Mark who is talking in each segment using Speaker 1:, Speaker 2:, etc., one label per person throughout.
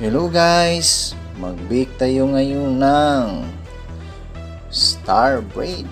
Speaker 1: Hello guys! Mag-bake tayo ngayon ng Star Braid.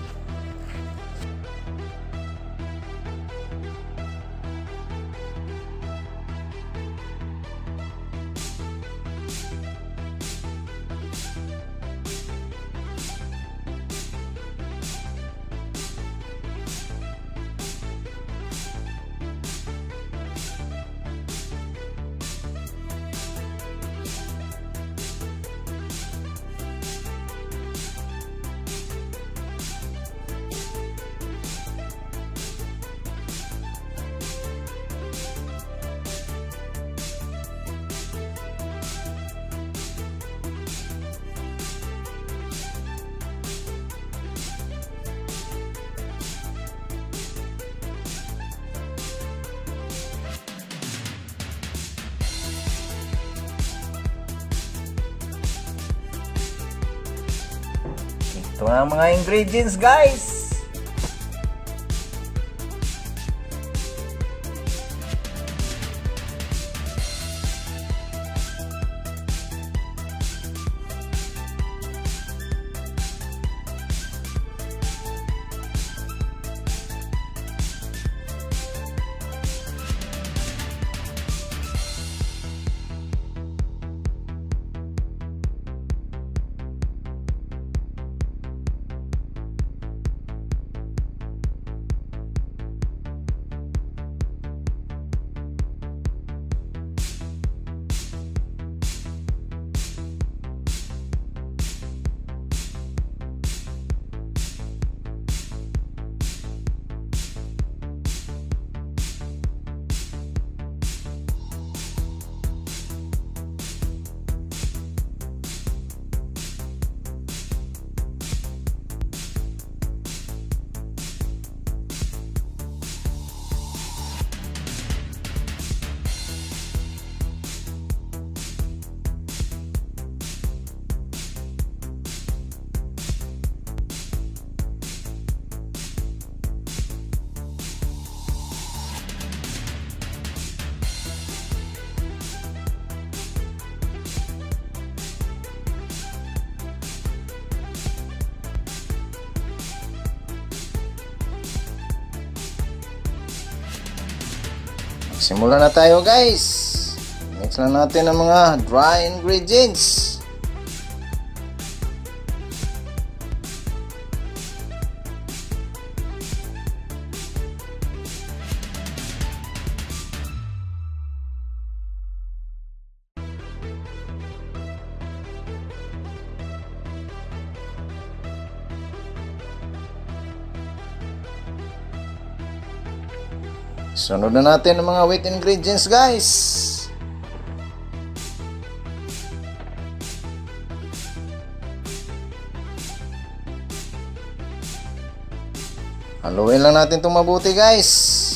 Speaker 1: Ito ang mga ingredients guys! Simula na tayo guys! Mix lang natin ang mga dry ingredients. Sunod na natin ang mga wet ingredients guys. Haluin lang natin itong mabuti guys.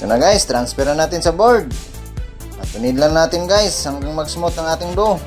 Speaker 1: Ito na guys, transfer na natin sa board. At pinid lang natin guys hanggang mag-smooth ang ating dough.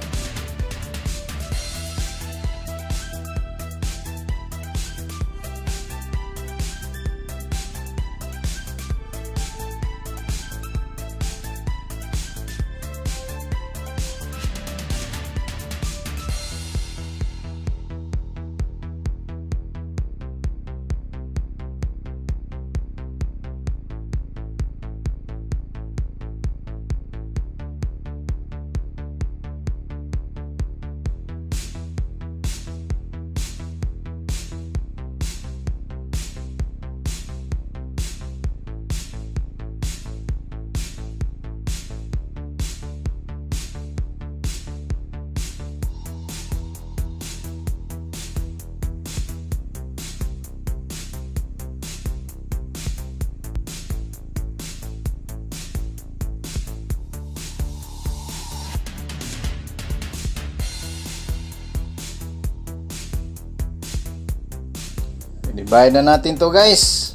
Speaker 1: Divide na natin to guys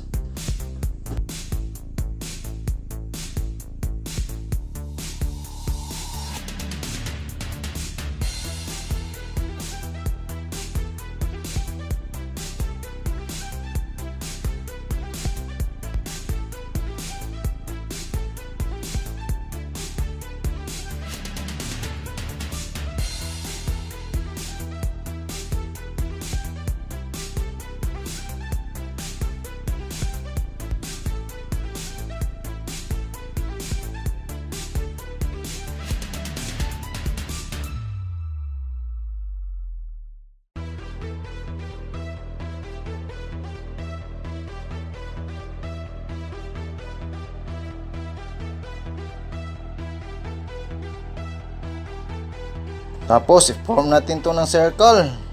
Speaker 1: Tapos, i-form natin to ng circle.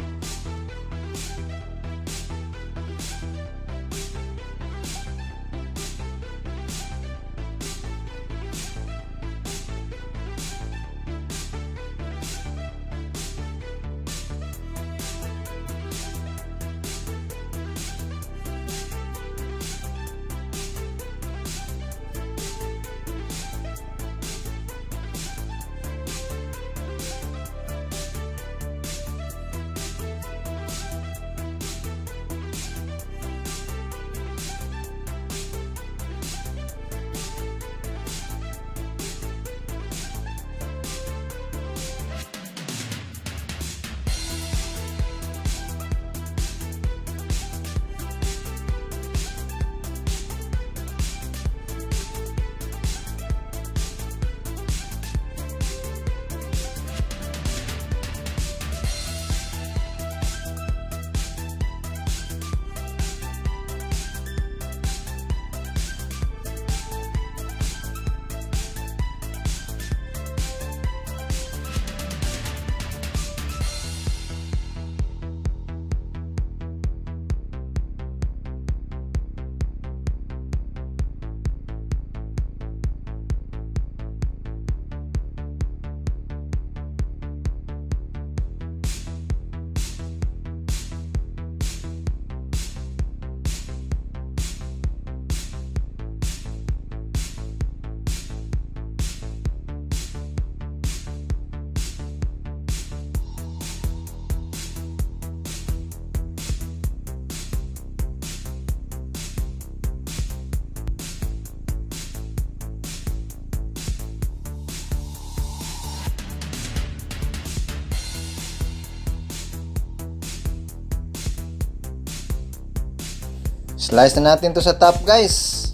Speaker 1: Slice na natin to sa top guys.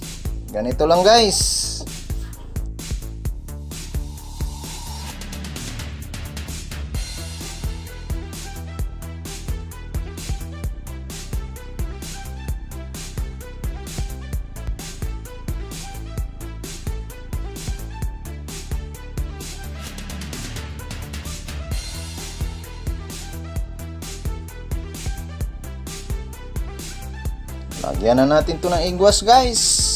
Speaker 1: Ganito lang guys. Lagyan na natin to ng igwas guys.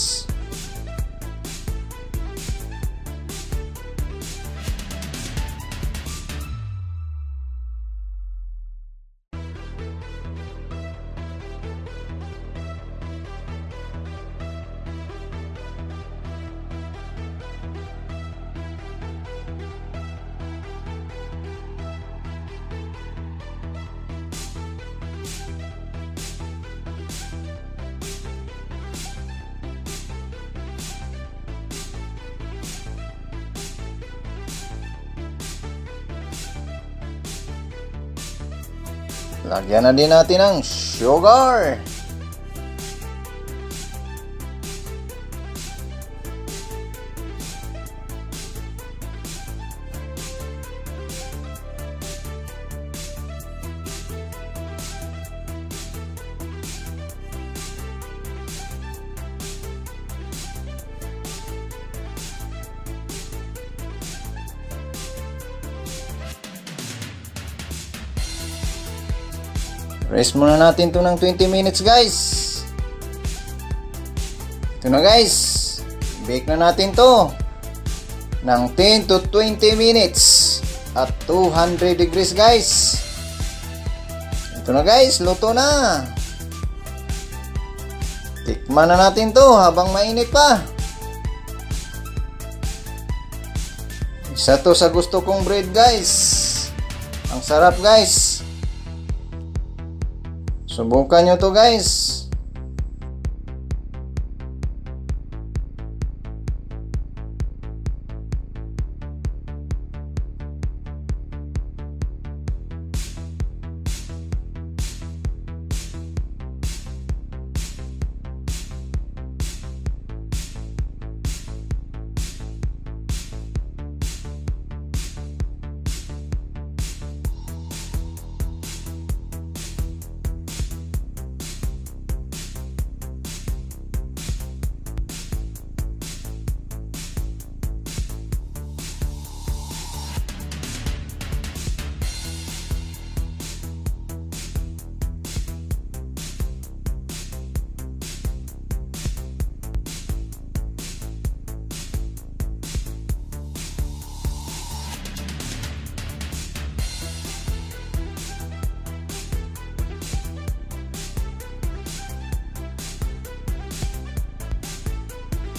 Speaker 1: Lagyan na din natin ng sugar. Rest muna natin to ng 20 minutes guys. Ito na guys. Bake na natin to ng 10 to 20 minutes at 200 degrees guys. Ito na guys, luto na. Tikman na natin to habang mainit pa. Isa to sa gusto kong bread guys. Ang sarap guys. Subukan nyo to guys.